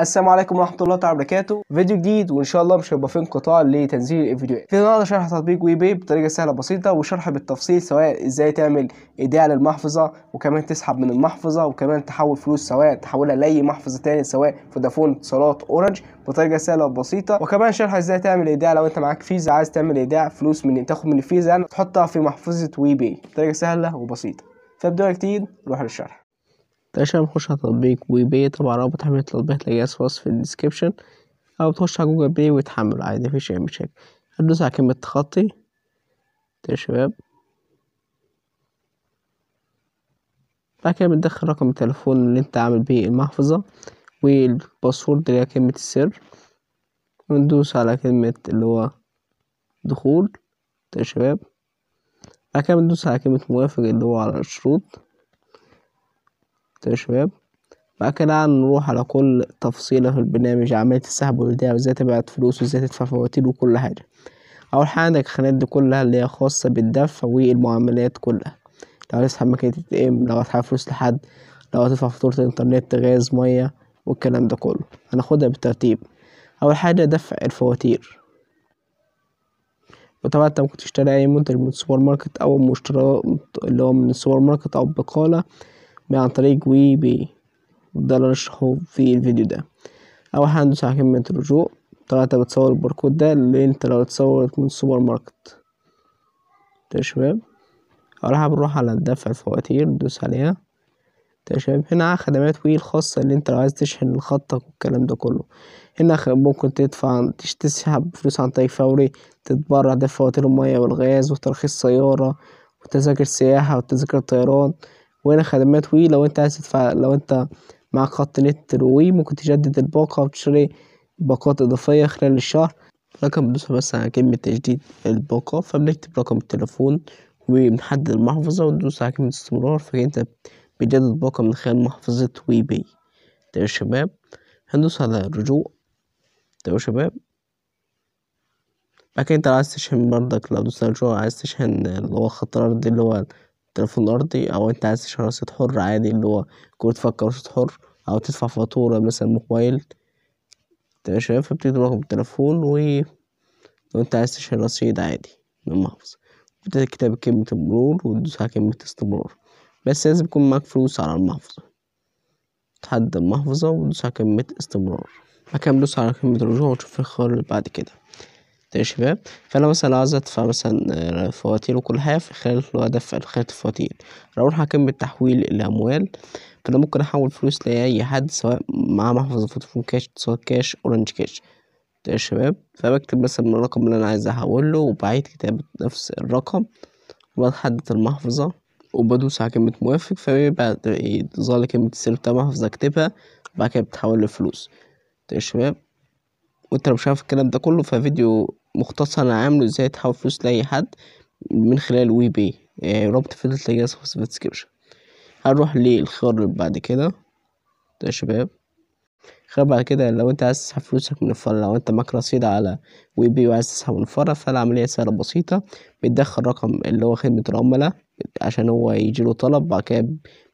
السلام عليكم ورحمة الله تعالى وبركاته. فيديو جديد وإن شاء الله مش هيبقى فيه انقطاع لتنزيل الفيديوهات. في النهارده شرح تطبيق We Pay بطريقة سهلة بسيطة وشرح بالتفصيل سواء إزاي تعمل إيداع للمحفظة وكمان تسحب من المحفظة وكمان تحول فلوس سواء تحولها لأي محفظة تاني سواء فودافون اتصالات أورنج بطريقة سهلة وبسيطه وكمان شرح إزاي تعمل إيداع لو أنت معاك فيزا عايز تعمل إيداع فلوس من تاخد من الفيزا يعني تحطها في محفظة We Pay بطريقة سهلة وبسيطة. فبدون كتير نروح للشرح. عشان نخش على تطبيق We Pay طبعا رابط تحميل التطبيق تلاقيه أسفل في ال description أو تخش على Google Play وتحمل عادي مفيش أي مشاكل. هتدوس على كلمة تخطي. يا شباب. بعد كده بتدخل رقم التليفون اللي أنت عامل بيه المحفظة وال password اللي هي كلمة السر. وندوس على كلمة اللي هو دخول. يا شباب. بعد كده بندوس على كلمة موافق اللي هو على الشروط. يا شباب. بعد كده نروح على كل تفصيلة في البرنامج عملية السحب والإيداع وإزاي تبعت فلوس وإزاي تدفع فواتير وكل حاجة. أول حاجة عندك الخانات دي كلها اللي هي خاصة بالدفع والمعاملات كلها. لو هتسحب مكنة ام لو هتحول فلوس لحد لو هتدفع فاتورة الإنترنت غاز مية والكلام ده كله. هناخدها بالترتيب. أول حاجة دفع الفواتير. وطبعا أنت ممكن تشتري أي منتج من السوبر ماركت أو مشترى اللي هو من السوبر ماركت أو بقالة عن طريق We Pay ده اللي هنشرحه في الفيديو ده. أول حاجة ندوس على كلمة رجوع طبعا انت بتصور الباركود ده اللي انت لو اتصورت من السوبر ماركت. يا شباب. أول حاجة بنروح على دفع الفواتير ندوس عليها. يا شباب. هنا خدمات WE الخاصة اللي انت لو عايز تشحن خطك والكلام ده كله. هنا ممكن تدفع تسحب فلوس عن طريق فوري تتبرع دفع فواتير المية والغاز وترخيص سيارة وتذاكر سياحة وتذاكر طيران. وهنا خدمات WE لو انت عايز تدفع لو انت معاك خط نت WE ممكن تجدد الباقة وتشتري باقات إضافية خلال الشهر. رقم بندوس بس على كلمة تجديد الباقة. فبنكتب رقم التليفون وبنحدد المحفظة وندوس على كلمة استمرار. فانت بتجدد باقة من خلال محفظة We Pay تمام يا شباب هندوس على الرجوع تمام يا شباب. بعد كده انت عايز تشحن برضك لو دوست على الرجوع عايز تشحن اللي هو الخط الأرضي اللي هو التليفون الأرضي أو أنت عايز تشحن رصيد حر عادي اللي هو كنت تفكر رصيد حر أو تدفع فاتورة مثلا موبايل. تمام شباب فبتكتب رقم التليفون و لو أنت عايز تشحن رصيد عادي من المحفظة. بتكتب كلمة المرور وتدوس على كلمة استمرار. بس لازم يكون معاك فلوس على المحفظة. تحدد المحفظة وتدوس على كلمة استمرار. بعد كده بندوس على كلمة الرجوع وتشوف الخيار اللي بعد كده. يا شباب. فأنا مثلا عايز أدفع مثلا فواتير وكل حاجة في خلال اللي هو دفع خانة الفواتير. أروح على كلمة تحويل الأموال فأنا ممكن أحول فلوس لأي حد سواء معاه محفظة فودافون كاش اتصالات كاش أورنج كاش. يا شباب. فبكتب مثلا الرقم اللي أنا عايز أحوله وبعيد كتابة نفس الرقم. وبحدد المحفظة وبدوس على كلمة موافق. يظهر لي كلمة السر بتاع المحفظة أكتبها. وبعد كده بتحول لي فلوس يا شباب. وانت لو مش عارف الكلام ده كله ففيديو مختصر أنا عامله إزاي تحول فلوس لأي حد من خلال We Pay يعني رابط الفيديو تلاقيه في ال description هنروح للخيار اللي بعد كده. يا شباب. خيار بعد كده لو انت عايز تسحب فلوسك من الفرع لو انت معاك رصيد على We Pay وعايز تسحب من الفرع فالعملية سهلة بسيطة. بتدخل رقم اللي هو خدمة العملاء عشان هو يجيله طلب بعد كده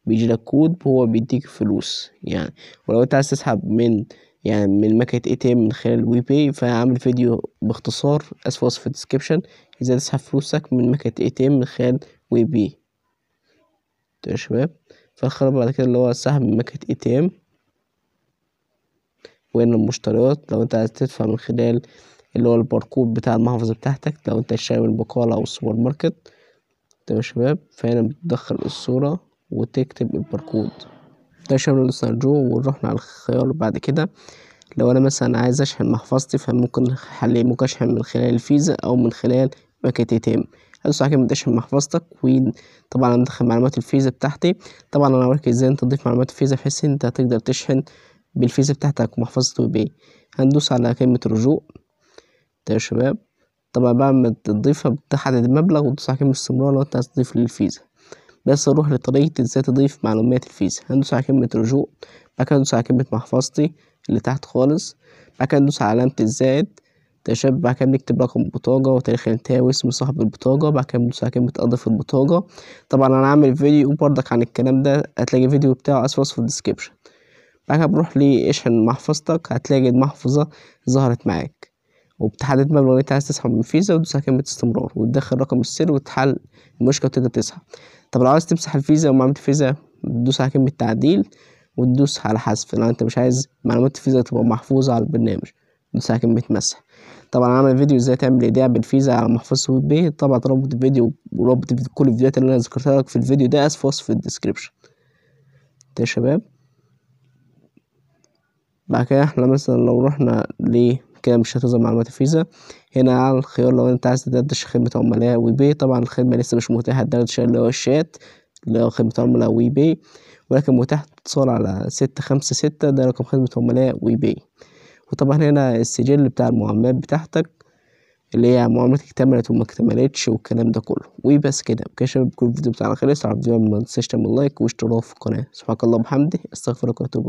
بيجيلك كود وهو بيديك فلوس يعني. ولو انت عايز تسحب من يعني من مكنة ATM من خلال We Pay فعامل فيديو باختصار اسفل في ال description إزاي تسحب فلوسك من مكنة ATM من خلال We Pay يا شباب؟ فالخيار بعد كده اللي هو السحب من مكنة ATM المشتريات؟ لو أنت عايز تدفع من خلال اللي هو الباركود بتاع المحفظة بتاعتك لو أنت شاري من البقالة أو السوبر ماركت. يا شباب؟ فهنا بتدخل الصورة وتكتب الباركود. ده على الجو ونروح على الخيار بعد كده. لو أنا مثلا عايز أشحن محفظتي فممكن حل ممكن أشحن من خلال الفيزا أو من خلال بطاقة ATM. هدوس على كلمة اشحن محفظتك وطبعا أنا ادخل معلومات الفيزا بتاعتي. طبعا أنا هوريك إزاي أنت تضيف معلومات الفيزا بحيث أنت تقدر تشحن بالفيزا بتاعتك ومحفظة وبي هندوس على كلمة رجوع. يا شباب. طبعا بعد ما تضيفها بتحدد المبلغ وتدوس على كلمة استمرار لو أنت عايز تضيف للفيزا. بس نروح لطريقة إزاي تضيف معلومات الفيزا. هندوس على كلمة رجوع بعد كده ندوس على كلمة محفظتي اللي تحت خالص بعد كده ندوس على علامة الزائد تشاب بعد كده بنكتب رقم البطاقة وتاريخ الانتهاء واسم صاحب البطاقة بعد كده بندوس على كلمة أضف البطاقة. طبعا أنا عامل فيديو برضك عن الكلام ده هتلاقي الفيديو بتاعه أسفل في ال description بعد كده بنروح لاشحن محفظتك هتلاقي المحفظة ظهرت معاك. وبتحدد المبلغ اللي انت عايز تسحب من فيزا وتدوس على كلمة استمرار وتدخل رقم السر وتحل المشكلة وتقدر تسحب. طب لو عايز تمسح الفيزا ومعلومات الفيزا بتدوس على كلمة تعديل وتدوس على حذف. لو انت مش عايز معلومات الفيزا تبقى محفوظة على البرنامج تدوس على كلمة مسح. طبعا عامل فيديو إزاي تعمل إيداع بالفيزا على محفظة We Pay طبعا رابط الفيديو ورابط كل الفيديوهات اللي أنا ذكرتها لك في الفيديو ده في وصف ال description يا شباب؟ بعد كده إحنا مثلا لو رحنا ل كده مش هتظهر معلومات الفيزا. هنا على الخيار لو انت عايز تدردش خدمة عملاء We Pay طبعا الخدمة لسه مش متاحة الدردش اللي هو الشات اللي هو خدمة عملاء We Pay ولكن متاح اتصال على ستة خمسة ستة ده رقم خدمة عملاء We Pay. وطبعا هنا السجل بتاع المعاملات بتاعتك اللي هي معاملاتك اكتملت وما اكتملتش والكلام ده كله. وبس كده. بكده شباب الفيديو بتاعنا خلص. على الفيديو متنساش تعمل like واشتراك في القناة. سبحانك اللهم وبحمدك. استغفرك واتوب